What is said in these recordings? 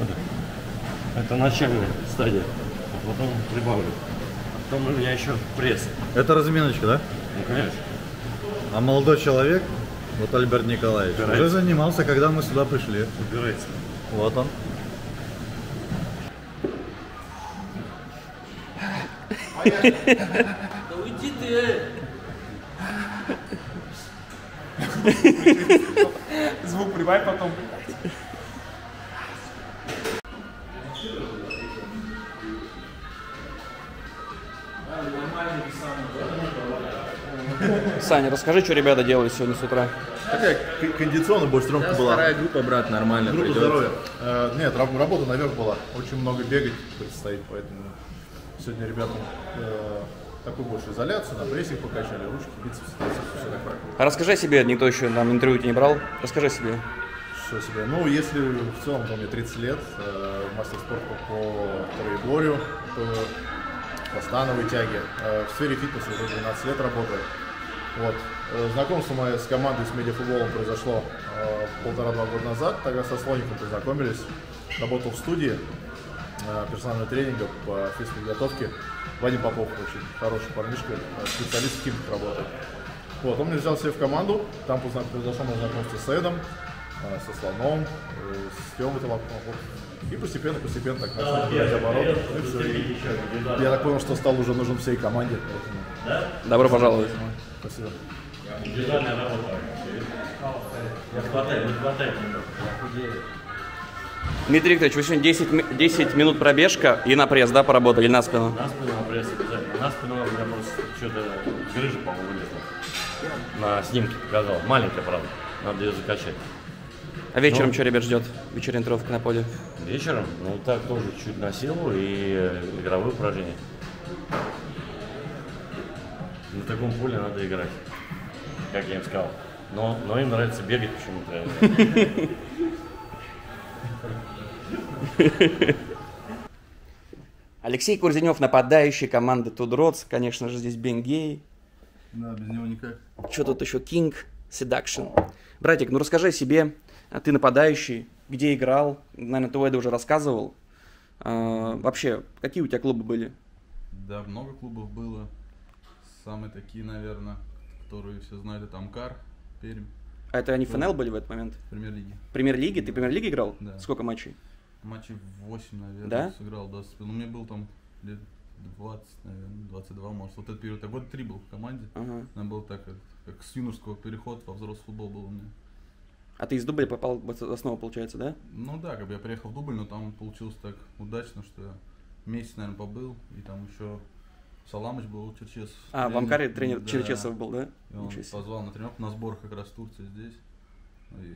счета. Это начальная стадия. А потом прибавлю. А потом у меня еще пресс. Это разминочка, да? Ну, конечно. А молодой человек, вот Альберт Николаевич, Убирается. уже занимался, когда мы сюда пришли. Убирается. Вот он. Да уйди ты! Звук прибавь потом. Саня, расскажи, что ребята делали сегодня с утра. Такая к- кондиционная больше тренировка была. Вторая группа, брат, нормально Группа придет. здоровья. Э, нет, раб- работа наверх была. Очень много бегать предстоит, поэтому сегодня ребятам э, такую больше изоляцию, на прессинг покачали, ручки, бицепсы, все такое. А расскажи о себе, никто еще там интервью тебе не брал. Расскажи о себе. Что себе? Ну, если в целом, то мне 30 лет, э, мастер спорта по троеборью, по, по становой тяге. Э, в сфере фитнеса уже 12 лет работаю. Вот. Э, Знакомство мое с командой, с медиафутболом произошло э, полтора-два года назад. Тогда со Слоником познакомились. Работал в студии э, персонального тренинга по физической подготовке. Вадим Попов очень хороший парнишка, э, специалист в химиках работает. Вот, он меня взял себе в команду, там позна- произошло мое знакомство с Эдом, э, со Слоном, э, с Тёмой Толоковым. И постепенно, постепенно так начал набирать и и я так понял, что стал уже нужен всей команде. поэтому Добро пожаловать. Спасибо. Индивидуальная работа. Не хватает, не хватает. Я. Дмитрий Викторович, вы сегодня 10, ми- 10 минут пробежка и на пресс, да, поработали, на спину? На спину на пресс обязательно. На спину у меня просто что-то грыжа, по-моему, вылезла. На снимке показал. Маленькая, правда. Надо ее закачать. А вечером Ну. что ребят ждет? Вечерняя тренировка на поле. Вечером, ну так тоже чуть на силу и э, игровые упражнения. На таком поле надо играть, как я им сказал. Но, но им нравится бегать почему-то. Алексей Курзенев, нападающий команды Тудроц, конечно же, здесь Бенгей. Да, без него никак. Что тут еще? King Seduction. Братик, ну расскажи о себе. А Ты нападающий, где играл? Наверное, ты Эда уже рассказывал. А, вообще, какие у тебя клубы были? Да, много клубов было. Самые такие, наверное, которые все знают, это Амкар, Пермь, А это они ФНЛ были в этот момент? премьер-лиги. Премьер-лиги? Ты в премьер-лиге играл? Да. Сколько матчей? Матчей 8, наверное, Да? сыграл. Да, ну, мне был там лет 20, наверное, 22, может. Вот этот период, я год три был в команде. Ага. Нам было так, как, как с юношеского переход во взрослый футбол был у меня. А ты из Дубля попал в основу, получается, да? Ну да, как бы я приехал в Дубль, но там получилось так удачно, что я месяц, наверное, побыл, и там еще Саламыч был Черчесов. А, в Амкаре тренер Да. Черчесов был, да? И он позвал на тренировку на сбор как раз в Турции здесь. И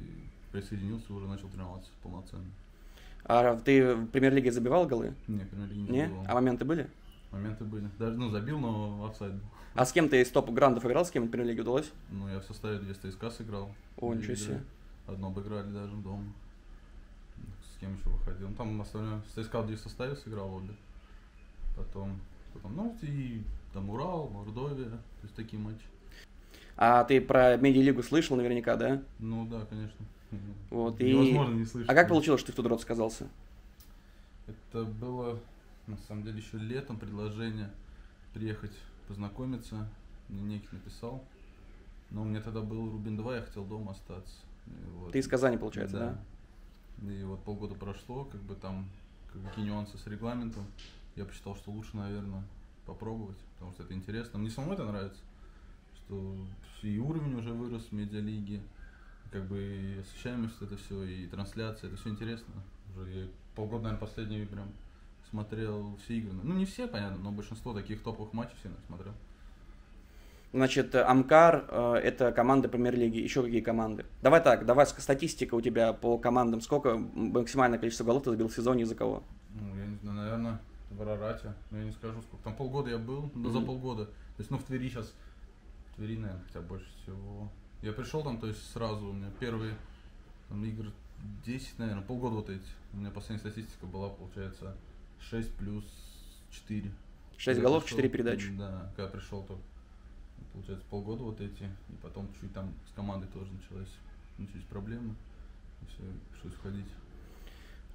присоединился, уже начал тренироваться полноценно. А ты в премьер-лиге забивал голы? Не, премьер-лиги не, Не? забивал. А моменты были? Моменты были. Даже, ну, забил, но офсайд был. А с кем ты из топ-грандов играл? С кем в премьер-лиге удалось? Ну, я в составе 200 СК сыграл. О, И ничего себе. Одно обыграли даже дома. С кем еще выходил? Ну, там остальное с СК в составе сыграл обе. Потом, потом, ну, и там Урал, Мордовия, то есть такие матчи. А ты про медиалигу слышал наверняка, да? Ну да, конечно. Вот, и- Невозможно не слышать. А как получилось, что ты в Тудрот оказался? Это было, на самом деле, еще летом предложение приехать познакомиться. Мне некий написал. Но у меня тогда был Рубин 2, я хотел дома остаться. Вот. Ты из Казани, получается, да? И вот полгода прошло, как бы там какие нюансы с регламентом. Я посчитал, что лучше, наверное, попробовать, потому что это интересно. Мне самому это нравится, что и уровень уже вырос в медиалиге, как бы и освещаемость это все, и трансляция, это все интересно. Уже я полгода, наверное, последние прям смотрел все игры. Ну, не все, понятно, но большинство таких топовых матчей все смотрел. Значит, э, Амкар э, это команда премьер-лиги. Еще какие команды? Давай так, давай статистика у тебя по командам. Сколько максимальное количество голов ты забил в сезоне из-за кого? Ну, я не знаю, наверное, в Арарате, но я не скажу сколько. Там полгода я был, ну, за полгода. То есть, ну, в Твери сейчас, в Твери, наверное, хотя больше всего. Я пришел там, то есть, сразу у меня первые там, игр 10, наверное, полгода вот эти. У меня последняя статистика была, получается, 6 плюс 4. 6 Когда голов, пришел, 4 передачи. Да, когда пришел, то, получается, полгода вот эти. И потом чуть там с командой тоже началась, начались проблемы. И все, пришлось уходить.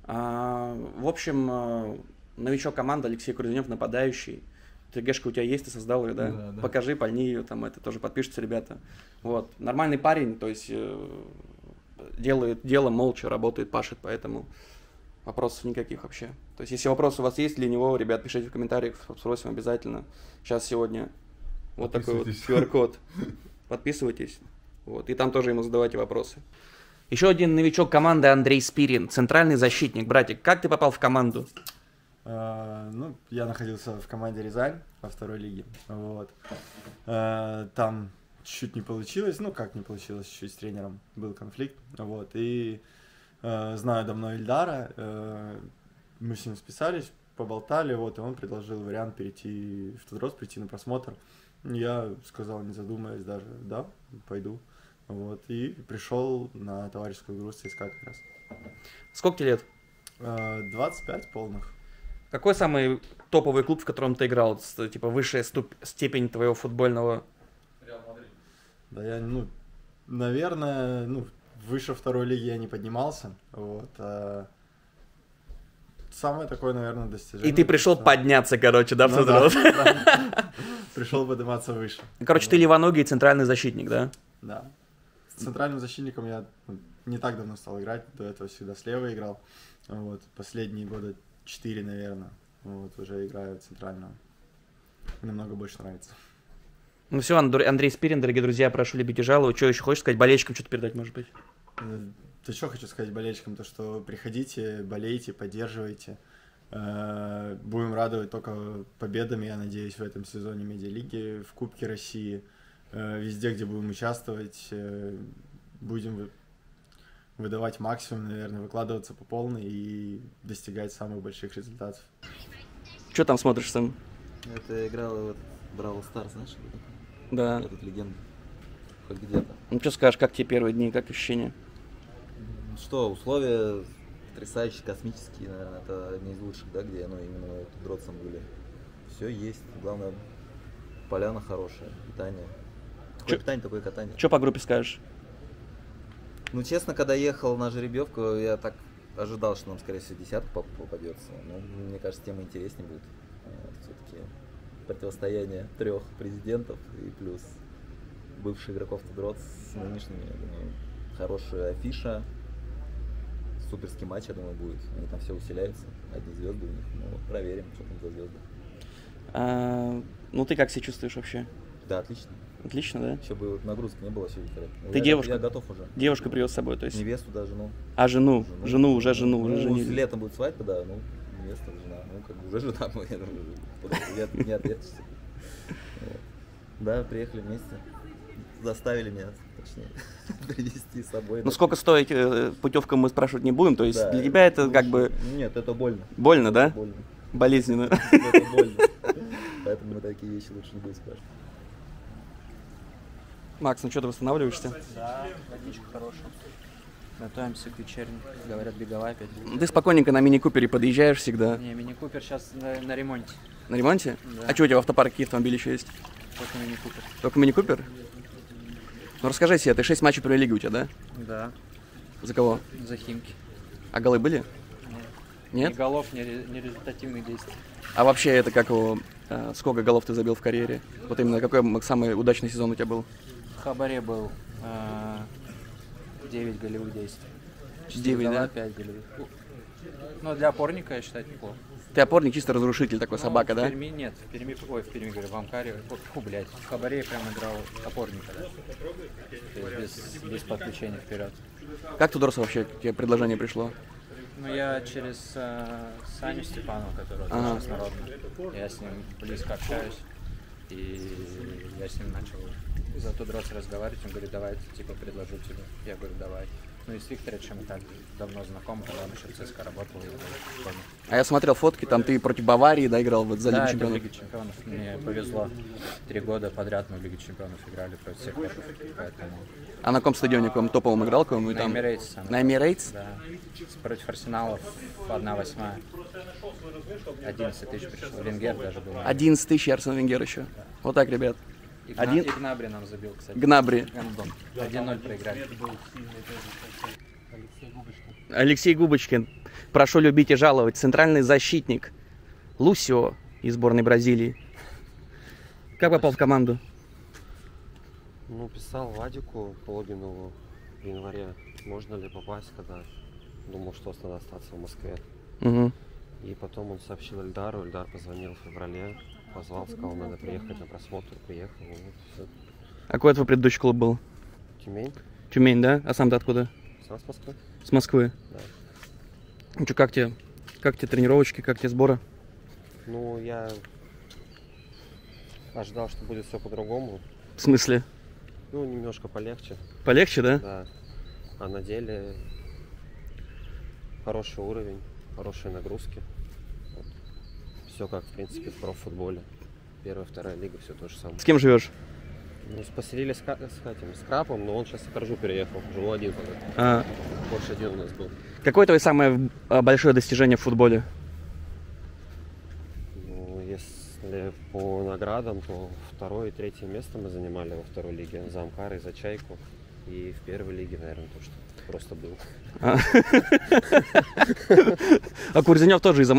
А, в общем, э, новичок команды Алексей Курденев, нападающий. ТГшка у тебя есть, ты создал ее, да? Да, да. Покажи, пальни ее, там это тоже подпишутся ребята. Вот. Нормальный парень, то есть э, делает дело молча, работает, пашет, поэтому вопросов никаких вообще. То есть, если вопросы у вас есть для него, ребят, пишите в комментариях, спросим обязательно. Сейчас сегодня вот такой вот. QR-код. Подписывайтесь. Вот. И там тоже ему задавайте вопросы. Еще один новичок команды Андрей Спирин, центральный защитник. Братик, как ты попал в команду? А, Ну, я находился в команде Рязань во второй лиге. Вот. А, Там чуть не получилось, ну как не получилось, чуть с тренером был конфликт. Вот. И э, знаю давно Ильдара, э, мы с ним списались, поболтали, вот, и он предложил вариант перейти в Тудрос, прийти на просмотр. Я сказал, не задумываясь даже, да, пойду. Вот, и пришел на товарищескую игру с ЦСКА как раз. Сколько тебе лет? Э, 25 полных. Какой самый топовый клуб, в котором ты играл? Типа высшая ступ- степень твоего футбольного... Да я, ну, наверное, ну, выше второй лиги я не поднимался. Вот. а Самое такое, наверное, достижение. И ты пришел что- подняться, короче, да, в Ну да, да. Пришел подниматься выше. Короче, ты левоногий центральный защитник, да? Да. С центральным защитником я ну, не так давно стал играть, до этого всегда слева играл. Вот. Последние года четыре, наверное. Вот, уже играю центрального. Намного больше нравится. Ну все, Андрей Спирин, дорогие друзья, прошу любить и жаловать. Что еще хочешь сказать? Болельщикам что-то передать, может быть? Э, Да что хочу сказать болельщикам, то что приходите, болейте, поддерживайте. Э, Будем радовать только победами, я надеюсь, в этом сезоне медиалиги, в Кубке России, Э, везде, где будем участвовать, э, будем вы- выдавать максимум, наверное, выкладываться по полной и достигать самых больших результатов. Что там смотришь, Сэм? Это играл вот Бравл Стар, знаешь? Да. Этот легенда. Хоть где-то. Ну что скажешь, как тебе первые дни, как ощущения? Что, условия потрясающие, космические, наверное, это одни из лучших, да, где, ну, именно вот Дротсом были. Все есть, главное, поляна хорошая, питание. Какое Чё- питание, такое катание. Что по группе скажешь? Ну, честно, когда ехал на жеребьевку, я так ожидал, что нам, скорее всего, десятка поп- попадется. Но, мне кажется, тема интереснее будет. Все-таки противостояние трех президентов и плюс бывших игроков Тудрот с нынешними, я думаю, хорошая афиша. Суперский матч, я думаю, будет. Они там все усиляются. Одни звезды у них. Ну, проверим, что там за звезды. А, ну ты как себя чувствуешь вообще? Да, отлично. Отлично, да? Еще бы вот нагрузки не было, великолепно. Ты я, девушка? Я готов уже. Девушка привез с собой, то есть. Невесту, да, жену. А жену? Жену, уже жену, уже ну, женили. Летом будет свадьба, да, ну, невеста, жена. Ну, как бы уже жена, ну, не- ответишься. Да, приехали вместе. Заставили меня, привезти с собой. Ну сколько стоит э, путевка, мы спрашивать не будем, то есть Да, для тебя это как бы Нет, это больно. больно, да? Больно. Болезненно. Это больно. Поэтому мы такие вещи лучше не будем спрашивать. Макс, ну что ты восстанавливаешься? Да, водичка хорошая. Готовимся к вечерней. Говорят, беговая опять будет. Ты спокойненько на мини-купере подъезжаешь всегда. Не, мини-купер сейчас на, на ремонте. На ремонте? Да. А что у тебя в автопарке какие автомобили еще есть? Только мини-купер. Только мини-купер? Ну расскажи себе, ты 6 матчей премьер-лиги у тебя, да? Да, За кого? за Химки. А голы были? Ни Нет? голов, ни, ни результативных действий. А вообще это как его... э, сколько голов ты забил в карьере? Вот именно какой самый удачный сезон у тебя был? В Хабаре был э, 9 голевых действий. Четыре Девять, гола, да? 5 голевых. Ну, для опорника, я считаю, неплохо. Ты опорник, чисто разрушитель такой, Ну, собака, в да? Перми нет, в Перми, ой, в Перми, говорю, в Амкаре, фу, блядь, в Хабаре я прям играл опорника, да? То есть без, без подключения вперед. Как Тудорсу вообще к тебе предложение пришло? Ну, я через э, Саню Степанова, который Ага. сейчас народный, я с ним близко общаюсь, и я с ним начал за раз разговаривать, он говорит, давай, типа, предложу тебе. Я говорю, давай. Ну и с Викторовичем так давно знакомы, когда он еще в ЦСКА работал. А я смотрел фотки, там ты против Баварии, да, играл вот за да, Лигу Чемпионов. Лиге Чемпионов. Мне повезло. Три года подряд мы в Лиге Чемпионов играли против всех клубов, поэтому... А на каком стадионе, каком топовом играл, каком? На там... Эмирейтсе сам. На Эмирейтс? Да. Против Арсеналов 1 восьмая. 11 тысяч пришло. Венгер даже был. 11 тысяч Арсен Венгер еще. Вот так, ребят. Игна... один- Игнабри нам забил, кстати. Гнабри. Гандон. 1-0 проиграли. Алексей Губочкин. Прошу любить и жаловать. Центральный защитник. Лусио из сборной Бразилии. Как попал в команду? Ну, писал Вадику Логинову в январе, можно ли попасть, когда думал, что надо остаться в Москве. Мгм. И потом он сообщил Эльдару, Эльдар позвонил в феврале, позвал, сказал, надо приехать на просмотр, приехал, вот все. А какой твой предыдущий клуб был? Тюмень, Тюмень, да? А сам ты откуда? сам с Москвы. С Москвы. Да. Ну что, как тебе? Как тебе тренировочки, как тебе сборы? Ну, я ожидал, что будет все по-другому. В смысле? Ну, немножко полегче, Полегче, да? да. А на деле хороший уровень, хорошие нагрузки. Все как, в принципе, в профутболе. Первая, вторая лига, все то же самое. С кем живешь? Ну, поселили с, с этим, с Крапом, но он сейчас в Коржу переехал. Живу один пока. А, Больше один у нас был. какое твое самое а, большое достижение в футболе? Ну, если по наградам, то второе и третье место мы занимали во второй лиге. За Амкар и за Чайку. И в первой лиге, наверное, то, что просто был. А, А Курзинев тоже из,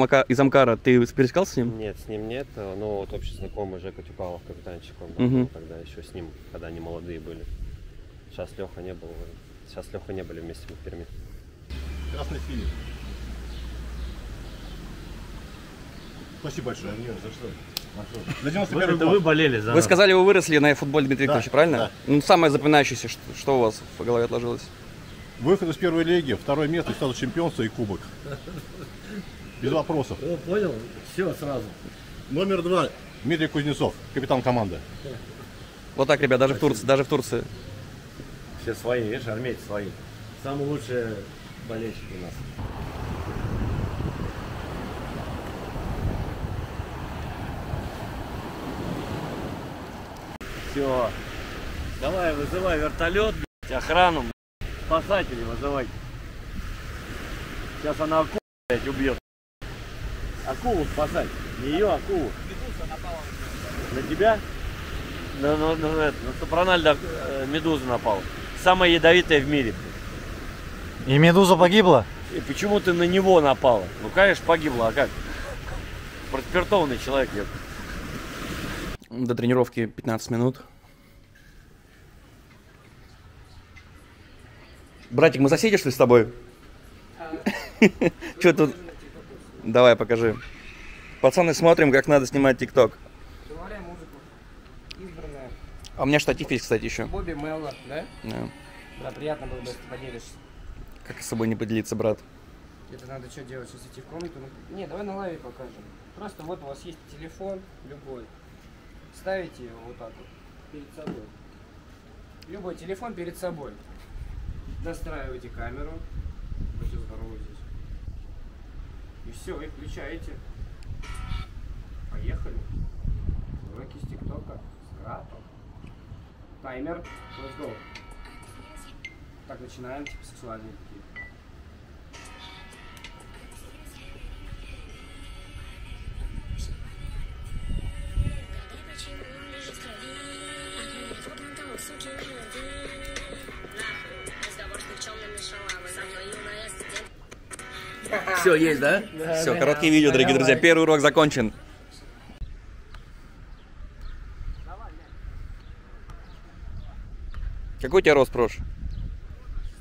Амкара. Ты пересекался с ним? Нет, с ним нет, но вот общий знакомый Жека Тюкалов, капитанчик, он тогда еще с ним, когда они молодые были. Сейчас Леха не был, сейчас Леха не были вместе в Перми. Красный филин. Спасибо большое. Нет, за что? За 91 Это год. вы болели за Вы нас. сказали, вы выросли на футболе Дмитрия Да, Викторовича, правильно? да. Ну, самое запоминающееся, что, что у вас в голове отложилось? Выход из первой лиги, второе место, статус чемпионства и кубок. Без вопросов. О, понял? Все сразу. Номер два. Дмитрий Кузнецов, капитан команды. Вот так, ребят, даже в Турции, даже в Турции. Все свои, видишь, армейцы свои. Самые лучшие болельщики у нас. Все. Давай, вызывай вертолет, блядь, охрану, блядь, спасателей вызывай. Сейчас она акулу, блядь, убьет. Акулу спасать. Не ее, акулу. На тебя? На, на, на, это, на Сопрональда э, медуза напала. Самая ядовитая в мире. И медуза погибла? И почему ты на него напала? Ну, конечно, погибла, а как? Проспиртованный человек, я. До тренировки 15 минут. Братик, мы соседи, что ли, с тобой? Что тут? Давай, покажи. Пацаны, смотрим, как надо снимать ТикТок. А у меня штатив есть, кстати, еще. Бобби Мелло, да? Да. Да, приятно было бы, если поделишься. Как с собой не поделиться, брат? Это надо что делать? Сейчас идти в комнату? Ну, Не, давай на лаве покажем. Просто вот у вас есть телефон любой. Ставите его вот так вот перед собой. Любой телефон перед собой. Настраиваете камеру. Будьте здоровы здесь. И все, и включаете. Поехали. Уроки с ТикТока. С Гратом. Таймер. Let's go. Так, начинаем, типа, сексуальные такие. Все, есть, да? Все, короткие видео, дорогие друзья. Первый урок закончен. Какой у тебя рост, Прош?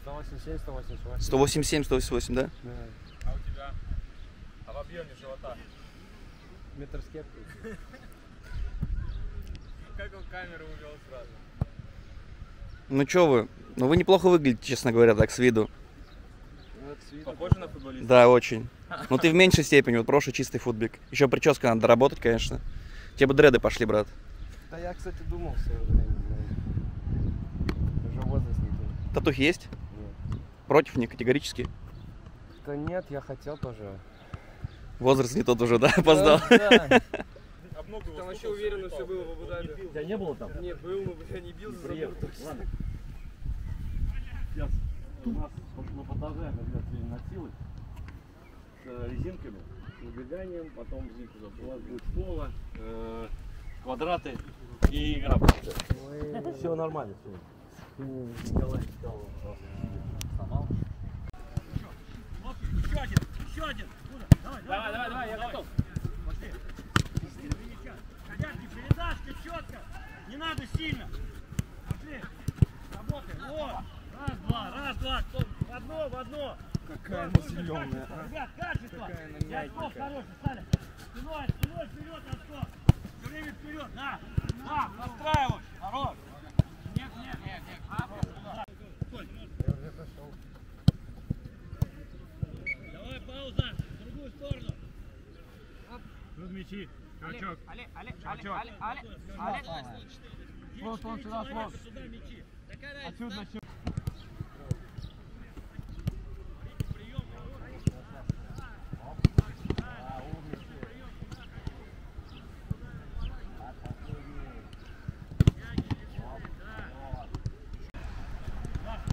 187, 188. 187, 188, да? А у тебя? А в объеме живота? Метр с кепкой. Как он камеру увел сразу? Ну чё вы? Ну вы неплохо выглядите, честно говоря, так с виду. Похоже на футболиста? Да, очень. Но ты в меньшей степени, вот Проша чистый футбик. Еще прическа надо доработать, конечно. Тебе бы дреды пошли, брат. Да я, кстати, думал в свое время, уже возраст не тот. Татухи есть? Нет. Против не категорически. Да нет, я хотел тоже. Возраст не тот уже, да, опоздал. Да. Там вообще уверенно все было в Абу-Даби. У тебя не было там? Не, был, но я не бил, забыл точно. Ладно. Сейчас у нас подражаем обязательно насилы с э, резинками, с выдвиганием, потом резинку будет пола, э, квадраты и игра. Все нормально сегодня. Николай Николаев сломал. Еще один, еще один. Давай, давай, давай, давай, я готов. Пошли. Ходятки, передачка четко. Не надо сильно. Пошли. Работай. Вот два, стоп, в одно, в одно. Какая она зеленая, а? Ребят, качество. Какая она Я мягенькая. хороший, стали. Спиной, спиной вперед, отскок. Все время вперед, на. На, настраивай. Хорош. Нет, нет, нет, нет. А, да. Стой. Давай, пауза. В другую сторону. Тут мячи. Качок. Олег, Олег. Олег, Олег, Олег, Олег. Вот, он сюда, вот. Сюда мячи. Отсюда начнем.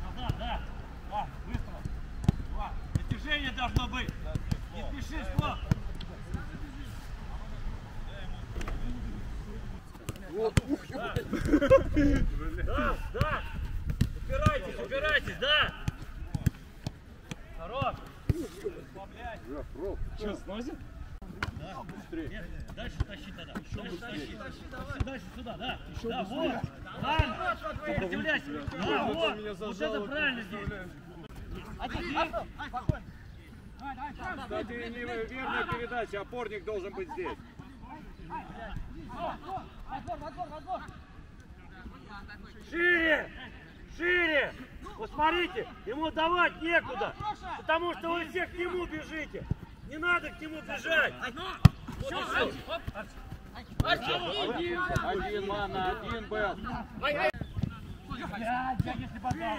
Назад, да. Да, быстро. Два. Движение должно быть. Не спеши, стоп. Да, да. Упирайтесь, упирайтесь, да. Хорош. Что, сносит? Да, быстрее. Нет, дальше тащи тогда. Еще дальше быстрее. Тащи, тащи, дальше сюда, да. Еще да, быстрее. вот. Правильно. Сопротивляйся. Да, вот. Вот это правильно здесь. Кстати, неверная передача, опорник должен быть здесь. Шире! Шире! Вот смотрите, ему давать некуда, потому что вы все к нему бежите. Не надо к нему бежать. Вот и всё. Один, один мана, один бел. Блядь, я если подал.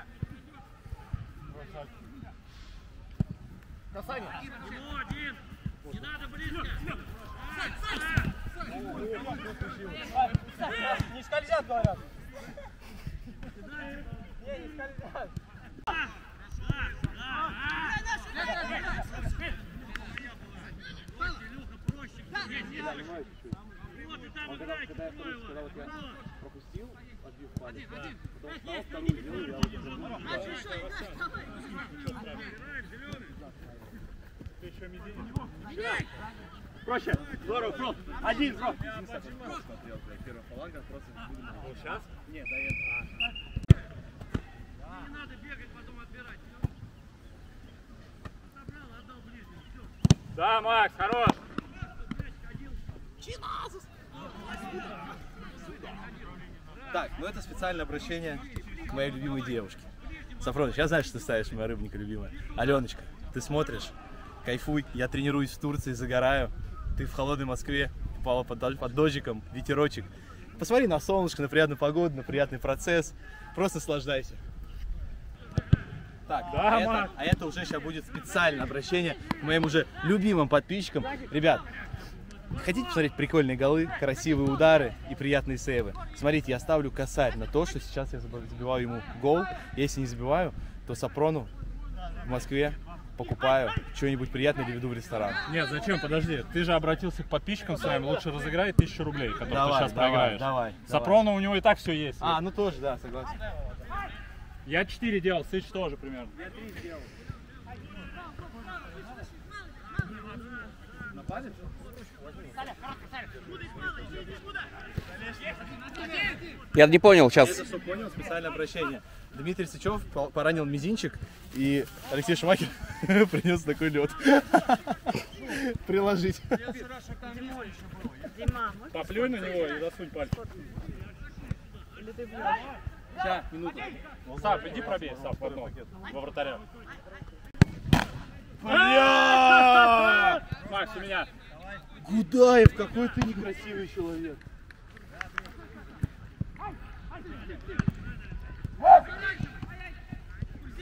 Касание. Ему один. Не надо близко. Не скользят, говорят. Не, не скользят. Его. пропустил, отбив палец, да, потом Проще. Здорово, Фрол. Один, Фрол. Первая фаланга просто Сейчас? Нет, до этого. Не надо бегать, потом отбирать. Собрал, отдал ближний. Все. Да, Макс, хорош. Так, ну это специальное обращение к моей любимой девушке. Сафроныч, я знаю, что ты ставишь моя рыбника любимая. Аленочка, ты смотришь, кайфуй, я тренируюсь в Турции, загораю. Ты в холодной Москве, попала под, под дождиком, ветерочек. Посмотри на солнышко, на приятную погоду, на приятный процесс. Просто наслаждайся. Так, Да, а, это, а это уже сейчас будет специальное обращение к моим уже любимым подписчикам. Ребят, Хотите посмотреть прикольные голы, красивые удары и приятные сейвы? Смотрите, я ставлю косарь на то, что сейчас я заб- забиваю ему гол. Если не забиваю, то Сапрону в Москве покупаю что-нибудь приятное или веду в ресторан. Нет, зачем? Подожди. Ты же обратился к подписчикам своим. Лучше разыграй тысячу рублей, которые Давай, ты сейчас давай, проиграешь. давай, Сапрона у него и так все есть. А, ну тоже, да, согласен. Я 4 делал, Сыч тоже примерно. Я не понял сейчас. Это, что понял, специальное обращение. Дмитрий Сычев по- поранил мизинчик, и Алексей Шумахер принес такой лед. Приложить. Поплюй на него и засунь пальчик. Сейчас, минуту. Сап, иди пробей, Сап, в одно. Во вратаря. Бля! Макс, у меня. Гудаев, какой ты некрасивый человек.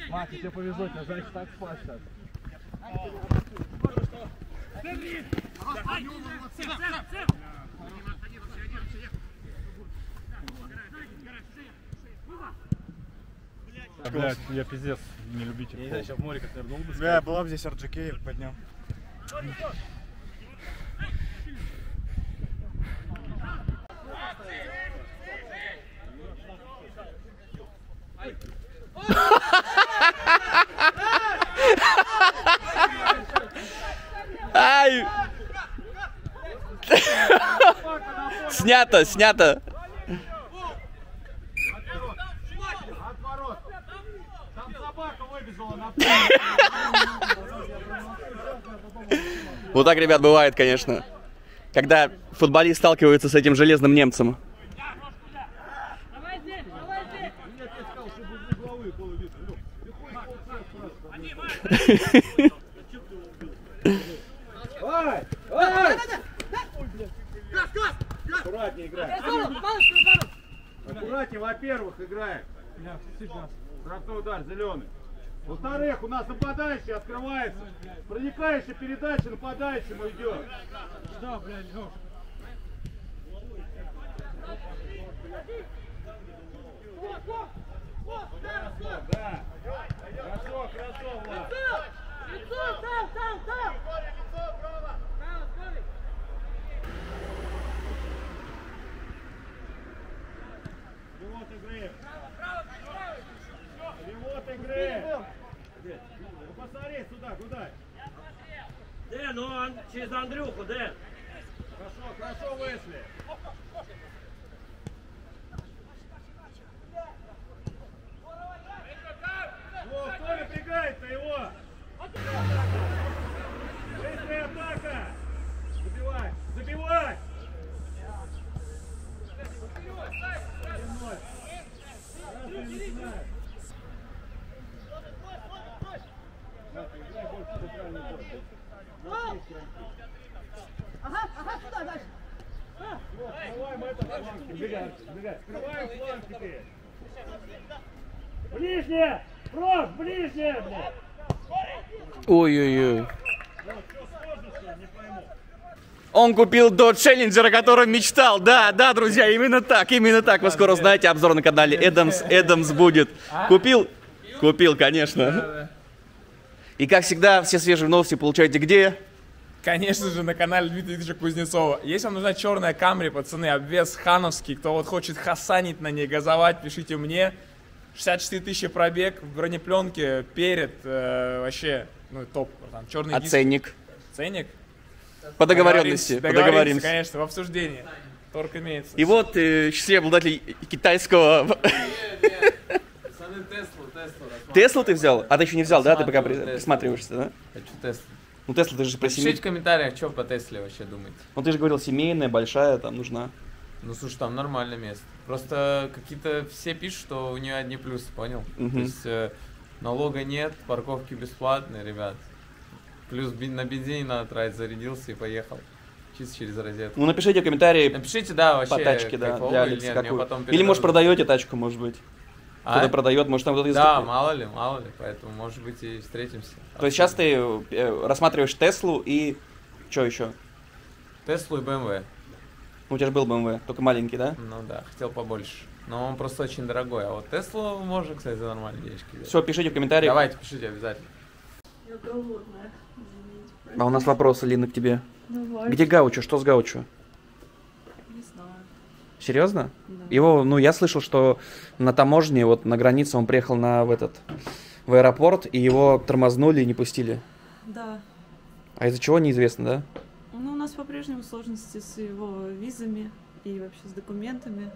Мать, тебе повезло, тебя значит так спас сейчас. Блять, я пиздец не любитель. Я не знаю, сейчас в море как нырнул бы. Бля, была бы здесь RGK, я поднял. Ай! Снято, снято. Вот так, ребят, бывает, конечно. Когда футболист сталкивается с этим железным немцем. Аккуратнее во-первых, играй. Штрафной удар, зеленый. Во-вторых, у нас нападающий открывается. Проникающая передача нападающему идет. Что, блядь, Лёш? Да. Хорошо, хорошо, Влад. Пилот игры. Пилот игры. Ну посмотри сюда, куда? Дэн, ну он через Андрюху, Дэн. Хорошо, хорошо, Уэсли. Во, кто напрягает-то его? Быстрая атака! Забивай! Забивай! Один-ноль. Раз, и начинай. Марк, играй больше в центральный бок. Вот есть игроки. Вот, скрываем этот фланг. Сбегай, сбегай. Скрываем фланг теперь. Ближнее! Ближнее, блядь! Ой-ой-ой. Он купил Dodge Challenger, о котором мечтал. Да, да, друзья, именно так, именно так. Вы скоро узнаете обзор на канале Эдамс. Эдамс будет. Купил? Купил, конечно. И как всегда, все свежие новости получаете где? Конечно же, на канале Дмитрия Викторовича Кузнецова. Если вам нужна черная Камри, пацаны, обвес хановский, кто вот хочет хасанить на ней, газовать, пишите мне. 64 тысячи пробег в бронепленке перед, э, вообще, ну, топ. Там, черный А диск. ценник? Ценник? По договоренности, по Договоримся, конечно, в обсуждении. Торг имеется. И вот э, счастливый обладатель китайского... Пацаны, Теслу, Теслу. Теслу ты взял? А ты еще не взял, да? Ты пока присматриваешься, да? Хочу Теслу. Ну Тесла ты же про Пишите в комментариях, что по Тесле вообще думаете. Ну ты же говорил, семейная, большая, там нужна. Ну слушай, там нормальное место. Просто какие-то все пишут, что у нее одни плюсы, понял? Мгм. То есть э, налога нет, парковки бесплатные, ребят. Плюс бен- на бензине надо тратить, зарядился и поехал. Чисто через розетку. Ну напишите в комментарии Напишите, да, вообще, по тачке, да, для или нет, какую. Или может продаете тачку, может быть. А? Кто-то продает, может там кто-то из Да, мало ли, мало ли, поэтому может быть и встретимся. То есть сейчас ты э, рассматриваешь Теслу и что еще? Теслу и BMW. Ну, у тебя же был BMW, только маленький, да? Ну да, хотел побольше. Но он просто очень дорогой. А вот Теслу можно, кстати, за нормальные денежки взять. Все, пишите в комментариях. Давайте, пишите обязательно. Я голодная. Извините. А у нас вопрос, Лина, к тебе. Давай. Где Гаучо? Что с Гаучо? Серьезно? Да. Его, ну, я слышал, что на таможне, вот на границе он приехал на в этот в аэропорт, и его тормознули и не пустили. Да. А из-за чего неизвестно, да? Ну, у нас по-прежнему сложности с его визами и вообще с документами.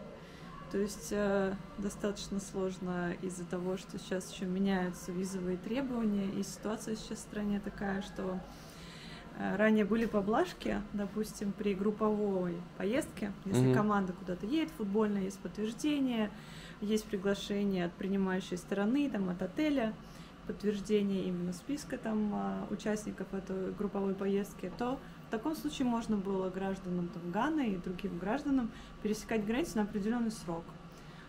То есть э, достаточно сложно из-за того, что сейчас еще меняются визовые требования, и ситуация сейчас в стране такая, что ранее были поблажки, допустим, при групповой поездке, если Мгм. команда куда-то едет футбольно, есть подтверждение, есть приглашение от принимающей стороны, там, от отеля, подтверждение именно списка там а, участников этой групповой поездки, то в таком случае можно было гражданам там, Ганы и другим гражданам пересекать границу на определенный срок.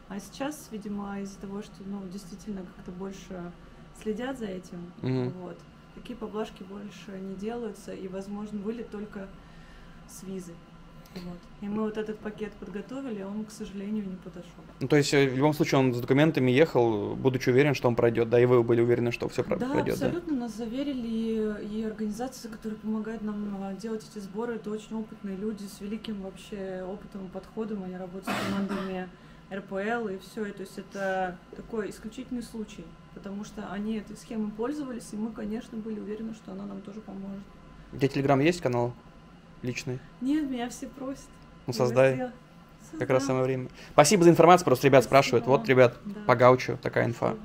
А сейчас, видимо, из-за того, что ну, действительно как-то больше следят за этим, Мгм. вот, такие поблажки больше не делаются, и, возможно, вылет только с визы. Вот. И мы вот этот пакет подготовили, а он, к сожалению, не подошел. Ну, то есть, э, в любом случае, он с документами ехал, будучи уверен, что он пройдет, да, и вы были уверены, что все Да, пройдет, да? абсолютно нас заверили, и, и организации, которые помогают нам а, делать эти сборы, это очень опытные люди с великим вообще опытом и подходом, они работают с командами РПЛ и все, то есть это такой исключительный случай, потому что они этой схемой пользовались, и мы, конечно, были уверены, что она нам тоже поможет. У тебя телеграм есть канал личный? Нет, меня все просят. Ну, Я создай. сделала. Как раз самое время. Спасибо за информацию, просто ребят спрашивают. Вот, ребят, Да. по гаучу такая инфа.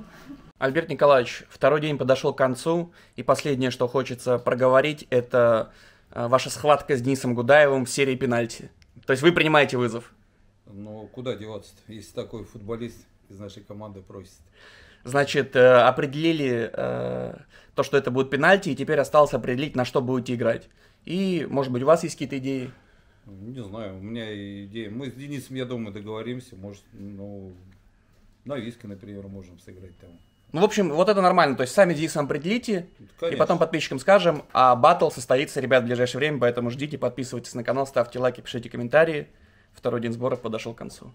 Альберт Николаевич, второй день подошел к концу, и последнее, что хочется проговорить, это э, ваша схватка с Денисом Гудаевым в серии пенальти. То есть вы принимаете вызов. Ну, куда деваться если такой футболист из нашей команды просит? Значит, э, определили э, то, что это будет пенальти, и теперь осталось определить, на что будете играть. И, может быть, у вас есть какие-то идеи? Не знаю, у меня идея. Мы с Денисом, я думаю, договоримся. Может, ну, на виски, например, можем сыграть там. Ну, в общем, вот это нормально. То есть сами Денисом определите, и конечно. потом подписчикам скажем. А батл состоится, ребят, в ближайшее время, поэтому ждите, подписывайтесь на канал, ставьте лайки, пишите комментарии. Второй день сборов подошел к концу.